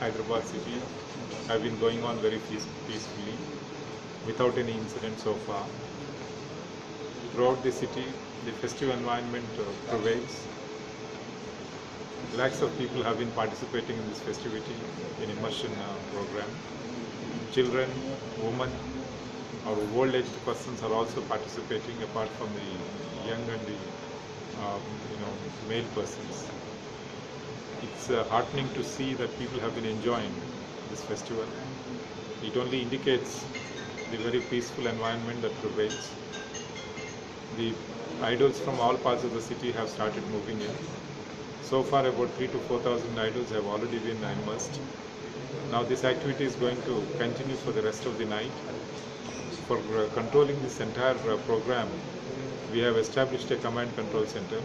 Hyderabad city have been going on very peacefully without any incident so far. Throughout the city, the festive environment uh, prevails. Lakhs of people have been participating in this festivity in immersion uh, program. Children, women, or old-aged persons are also participating apart from the young and the um, you know male persons. It's uh, heartening to see that people have been enjoying this festival. It only indicates the very peaceful environment that prevails. The idols from all parts of the city have started moving in. So far, about three to four thousand idols have already been immersed. Now, this activity is going to continue for the rest of the night. For uh, controlling this entire uh, program, we have established a command control center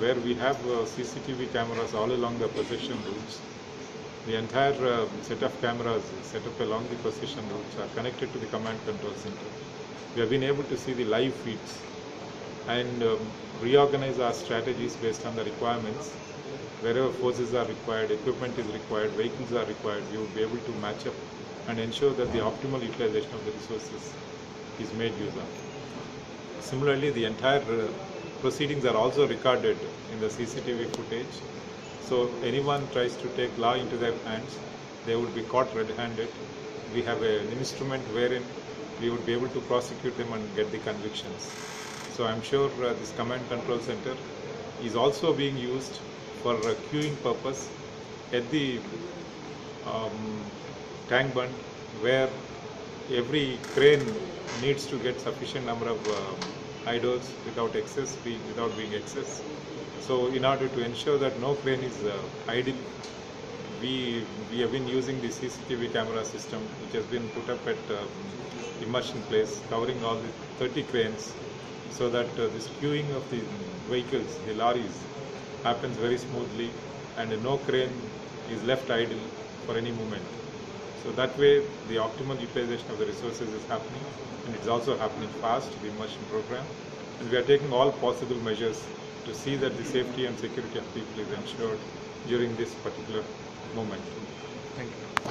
where we have uh, CCTV cameras all along the procession routes. The entire uh, set of cameras set up along the procession routes are connected to the command control center. We have been able to see the live feeds and um, reorganize our strategies based on the requirements. Wherever forces are required, equipment is required, vehicles are required, we will be able to match up and ensure that the optimal utilization of the resources is made use of. Similarly, the entire uh, proceedings are also recorded in the CCTV footage. So anyone tries to take law into their hands, they would be caught red-handed. We have an instrument wherein we would be able to prosecute them and get the convictions. So I'm sure uh, this command control center is also being used for uh, queuing purpose at the um, tank bund where every crane needs to get sufficient number of um, idols without excess, being, without being excess. So in order to ensure that no crane is uh, idle, we, we have been using the CCTV camera system which has been put up at um, immersion place covering all the 30 cranes so that uh, this queuing of the vehicles, the lorries, happens very smoothly and no crane is left idle for any moment. So that way the optimal utilization of the resources is happening and it's also happening fast, the immersion program. And we are taking all possible measures to see that the safety and security of people is ensured during this particular moment. Thank you.